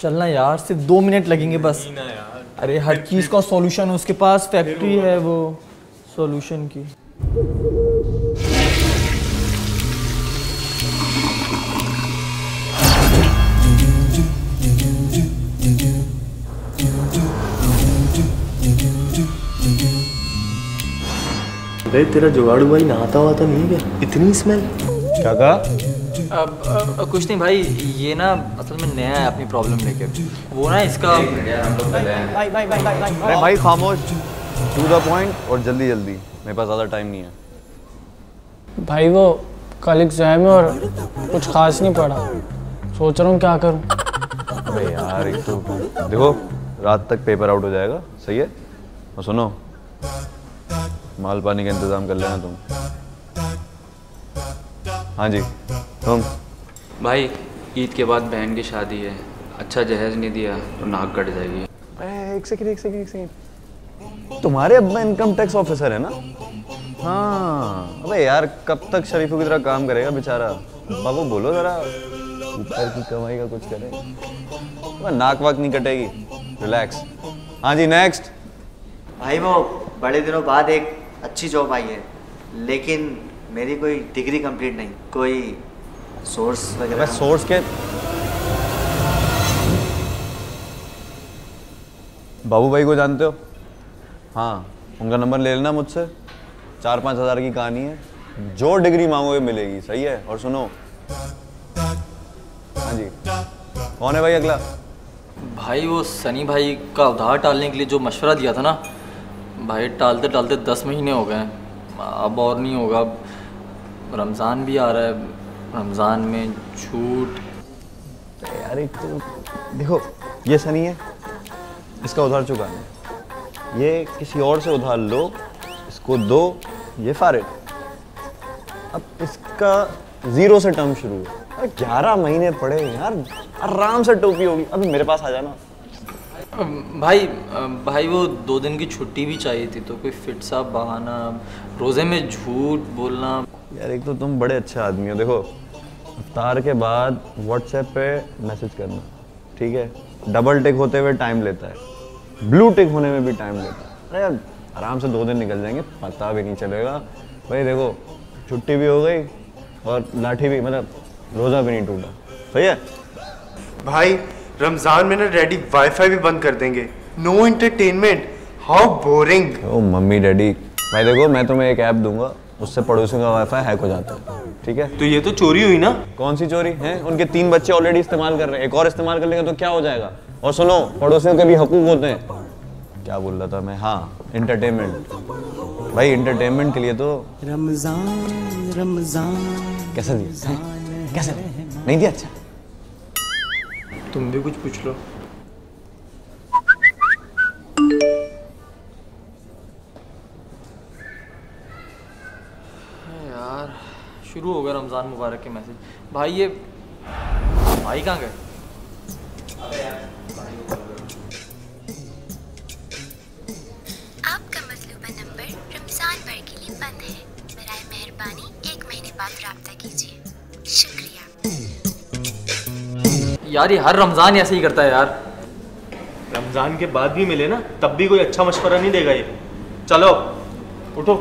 चलना यार सिर्फ़ दो मिनट लगेंगे बस। अरे हर चीज़ का सॉल्यूशन उसके पास फैक्ट्री है वो सॉल्यूशन की। अरे तेरा जुगाड़ू भाई नहाता हुआ तो नहीं गया इतनी स्मेल क्या कहा? कुछ नहीं भाई ये ना असल में नया है अपनी प्रॉब्लम लेके। वो ना इसका अरे भाई खामोश। टू द पॉइंट और जल्दी जल्दी। मेरे पास ज़्यादा टाइम नहीं है। भाई वो कल एग्ज़ाम है और कुछ खास नहीं पड़ा सोच रहा हूँ क्या करूँ। अरे यार एक तो देखो रात तक पेपर आउट हो जाएगा। सही है? और सुनो माल पानी का इंतज़ाम कर लेना तुम। हाँ जी तुम? भाई ईद के बाद बहन की शादी है। अच्छा जहेज नहीं दिया तो नाक कट जाएगी। एक सेकंड एक सेकंड एक सेकंड तुम्हारे अब्बा इनकम टैक्स ऑफिसर है ना? हाँ। अबे यार कब तक शरीफों की तरह काम करेगा बेचारा? बाबू बोलो जरा। ऊपर की कमाई का कुछ करे। नाक वाक नहीं कटेगी। रिलैक्स हाँ जी नेक्स्ट भाई वो बड़े दिनों बाद एक अच्छी जॉब आई है। लेकिन मेरी कोई डिग्री कंप्लीट नहीं कोई सोर्स वगैरह सोर्स के बाबू भाई को जानते हो? हाँ उनका नंबर ले लेना मुझसे। चार पाँच हज़ार की कहानी है। जो डिग्री मांगोगे मिलेगी सही है? और सुनो। हाँ जी। कौन है भाई अगला? भाई वो सनी भाई का उधार टालने के लिए जो मशवरा दिया था ना भाई टालते टालते दस महीने हो गए अब और नहीं होगा। अब रमज़ान भी आ रहा है रमज़ान में छूट। यार एक तो देखो ये सनी है इसका उधार चुकाना। ये किसी और से उधार लो इसको दो ये फारिग। अब इसका ज़ीरो से टर्म शुरू है। अरे ग्यारह महीने पड़े यार आराम से टोपी होगी। अभी मेरे पास आ जाना। भाई भाई वो दो दिन की छुट्टी भी चाहिए थी तो कोई फिट सा बहाना रोज़े में झूठ बोलना। यार एक तो तुम बड़े अच्छे आदमी हो। देखो अफ्तार के बाद व्हाट्सएप पे मैसेज करना ठीक है? डबल टिक होते हुए टाइम लेता है। ब्लू टिक होने में भी टाइम लेता है। अरे यार आराम से दो दिन निकल जाएँगे पता भी नहीं चलेगा। भाई देखो छुट्टी भी हो गई और लाठी भी मतलब रोज़ा भी नहीं टूटा। सही है? भाई रमज़ान में ना डैडी वाईफाई भी बंद कर देंगे। No entertainment how boring O mummy daddy. भाई देखो मैं तुम्हें एक ऐप दूँगा। उससे पड़ोसियों का वाईफाई हैक हो जाता है। ठीक है? तो ये तो चोरी हुई ना? कौन सी चोरी? है? उनके तीन बच्चे ऑलरेडी इस्तेमाल कर रहे हैं। एक और इस्तेमाल कर लेंगे तो क्या हो जाएगा? और सुनो पड़ोसियों के भी हकूक होते हैं। क्या बोल रहा था मैं? हाँ इंटरटेनमेंट भाई इंटरटेनमेंट के लिए तो रमज़ान रमज़ान। कैसा दिया? कैसा नहीं दिया? अच्छा। तुम भी कुछ पूछ लो। यार शुरू हो गया रमज़ान मुबारक के मैसेज। भाई ये भाई कहाँ गए? आपका मतलूबा नंबर रमज़ान भर के लिए बंद है। बराए मेहरबानी एक महीने बाद रब्ता कीजिए। शुक्रिया। यार ये हर रमज़ान ऐसे ही करता है यार। रमज़ान के बाद भी मिले ना तब भी कोई अच्छा मशवरा नहीं देगा ये। चलो उठो।